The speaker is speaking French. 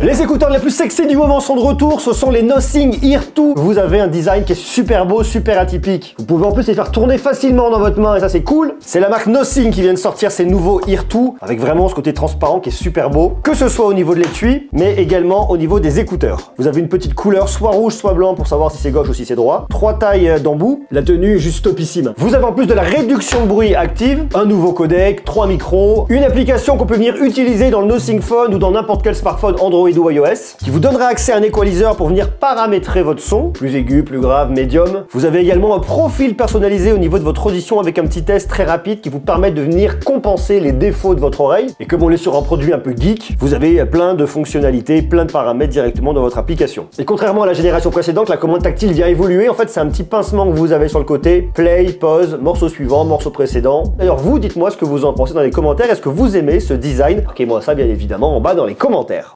Les écouteurs les plus sexy du moment sont de retour, ce sont les Nothing Ear 2. Vous avez un design qui est super beau, super atypique. Vous pouvez en plus les faire tourner facilement dans votre main et ça c'est cool. C'est la marque Nothing qui vient de sortir ces nouveaux Ear 2 avec vraiment ce côté transparent qui est super beau, que ce soit au niveau de l'étui, mais également au niveau des écouteurs. Vous avez une petite couleur soit rouge, soit blanc pour savoir si c'est gauche ou si c'est droit. Trois tailles euh, d'embout. La tenue est juste topissime. Vous avez en plus de la réduction de bruit active, un nouveau codec, trois micros, une application qu'on peut venir utiliser dans le Nothing Phone ou dans n'importe quel smartphone IOS, qui vous donnera accès à un equalizer pour venir paramétrer votre son, plus aigu, plus grave, médium. Vous avez également un profil personnalisé au niveau de votre audition avec un petit test très rapide qui vous permet de venir compenser les défauts de votre oreille. Et comme on est sur un produit un peu geek, vous avez plein de fonctionnalités, plein de paramètres directement dans votre application. Et contrairement à la génération précédente, la commande tactile vient évoluer. En fait, c'est un petit pincement que vous avez sur le côté. Play, pause, morceau suivant, morceau précédent. D'ailleurs, vous, dites-moi ce que vous en pensez dans les commentaires. Est-ce que vous aimez ce design? Marquez-moi ça bien évidemment en bas dans les commentaires.